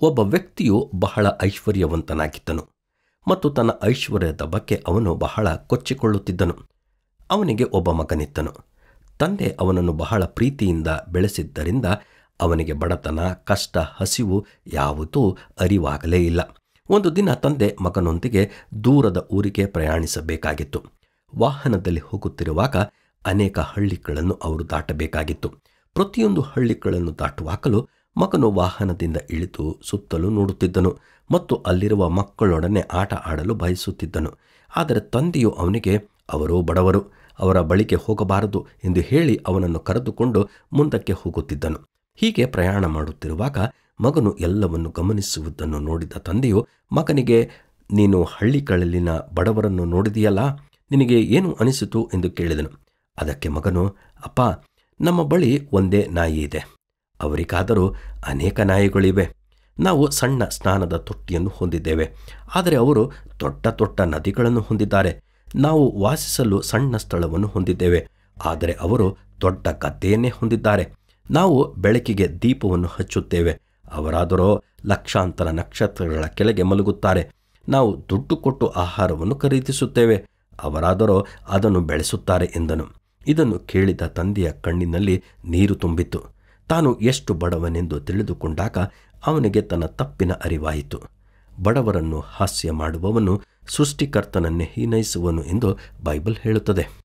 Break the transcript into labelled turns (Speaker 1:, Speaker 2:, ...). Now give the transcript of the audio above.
Speaker 1: ಒಬ್ಬ ವ್ಯಕ್ತಿಯು ಬಹಳ ಐಶ್ವರ್ಯವಂತನಾಗಿದ್ದನು ಮತ್ತು ತನ್ನ ಐಶ್ವರ್ಯದ ಬಗ್ಗೆ ಅವನು ಬಹಳ ಕೊಚ್ಚಿಕೊಳ್ಳುತ್ತಿದ್ದನು. ಅವನಿಗೆ ಒಬ್ಬ ಮಗನಿತ್ತನು ತಂದೆ ಅವನನ್ನು ಬಹಳ ಪ್ರೀತಿಯಿಂದ ಬೆಳೆಸಿದ್ದರಿಂದ ಅವನಿಗೆ ಬಡತನ, ಕಷ್ಟ, ಹಸಿವು ಯಾವುದೂ ಅರಿವಾಗಲೇ ಇಲ್ಲ. ಒಂದು ದಿನ ತಂದೆ ಮಗನೊಂದಿಗೆ ದೂರದ ಊರಿಗೆ ಪ್ರಯಾಣಿಸಬೇಕಾಗಿತ್ತು. ವಾಹನದಲ್ಲಿ ಹೋಗುತ್ತಿರುವಾಗ ಅನೇಕ ಹಳ್ಳಿಗಳನ್ನು ಅವರು ದಾಟಬೇಕಾಗಿತ್ತು. ಪ್ರತಿಯೊಂದು ಹಳ್ಳಿಗಳನ್ನು ದಾಟುವಾಗಲೂ ಮಗನು ವಾಹನದಿಂದ ಇಳಿದು ಸುತ್ತಲೂ ನೋಡುತ್ತಿದ್ದನು ಮತ್ತು ಅಲ್ಲಿರುವ ಮಕ್ಕಳೊಡನೆ ಆಟ ಆಡಲು ಬಯಸುತ್ತಿದ್ದನು. ಆದರೆ ತಂದೆಯು ಅವನಿಗೆ, ಅವರು ಬಡವರು, ಅವರ ಬಳಿಗೆ ಹೋಗಬಾರದು ಎಂದು ಹೇಳಿ ಅವನನ್ನು ಕರೆದುಕೊಂಡು ಮುಂದಕ್ಕೆ ಹೋಗುತ್ತಿದ್ದನು. ಹೀಗೆ ಪ್ರಯಾಣ ಮಾಡುತ್ತಿರುವಾಗ ಮಗನು ಎಲ್ಲವನ್ನು ಗಮನಿಸುವುದನ್ನು ನೋಡಿದ ತಂದೆಯು, ಮಗನಿಗೆ, ನೀನು ಹಳ್ಳಿಗಳಲ್ಲಿನ ಬಡವರನ್ನು ನೋಡಿದೆಯಲ್ಲ? ನಿನಗೆ ಏನು ಅನಿಸಿತು? ಎಂದು ಕೇಳಿದನು. ಅದಕ್ಕೆ ಮಗನು, ಅಪ್ಪ, ನಮ್ಮ ಬಳಿ ಒಂದೇ ನಾಯಿ ಇದೆ. ಅವರಿಗಾದರೂ ಅನೇಕ ನಾಯಿಗಳಿವೆ. ನಾವು ಸಣ್ಣ ಸ್ನಾನದ ತೊಟ್ಟಿಯನ್ನು ಹೊಂದಿದ್ದೇವೆ. ಆದರೆ ಅವರು ದೊಡ್ಡ ದೊಡ್ಡ ನದಿಗಳನ್ನು ಹೊಂದಿದ್ದಾರೆ. ನಾವು ವಾಸಿಸಲು ಸಣ್ಣ ಸ್ಥಳವನ್ನು ಹೊಂದಿದ್ದೇವೆ. ಆದರೆ ಅವರು ದೊಡ್ಡ ಗದ್ದೆಯನ್ನೇ ಹೊಂದಿದ್ದಾರೆ. ನಾವು ಬೆಳಕಿಗೆ ದೀಪವನ್ನು ಹಚ್ಚುತ್ತೇವೆ. ಅವರಾದರೋ ಲಕ್ಷಾಂತರ ನಕ್ಷತ್ರಗಳ ಕೆಳಗೆ ಮಲಗುತ್ತಾರೆ. ನಾವು ದುಡ್ಡು ಕೊಟ್ಟು ಆಹಾರವನ್ನು ಖರೀದಿಸುತ್ತೇವೆ. ಅವರಾದರೋ ಅದನ್ನು ಬೆಳೆಸುತ್ತಾರೆ ಎಂದನು. ಇದನ್ನು ಕೇಳಿದ ತಂದೆಯ ಕಣ್ಣಿನಲ್ಲಿ ನೀರು ತುಂಬಿತ್ತು. ತಾನು ಎಷ್ಟು ಬಡವನೆಂದು ತಿಳಿದುಕೊಂಡಾಗ ಅವನಿಗೆ ತನ್ನ ತಪ್ಪಿನ ಅರಿವಾಯಿತು. ಬಡವರನ್ನು ಹಾಸ್ಯ ಮಾಡುವವನು ಸೃಷ್ಟಿಕರ್ತನನ್ನೇ ಹೀನೈಸುವನು ಎಂದು ಬೈಬಲ್ ಹೇಳುತ್ತದೆ.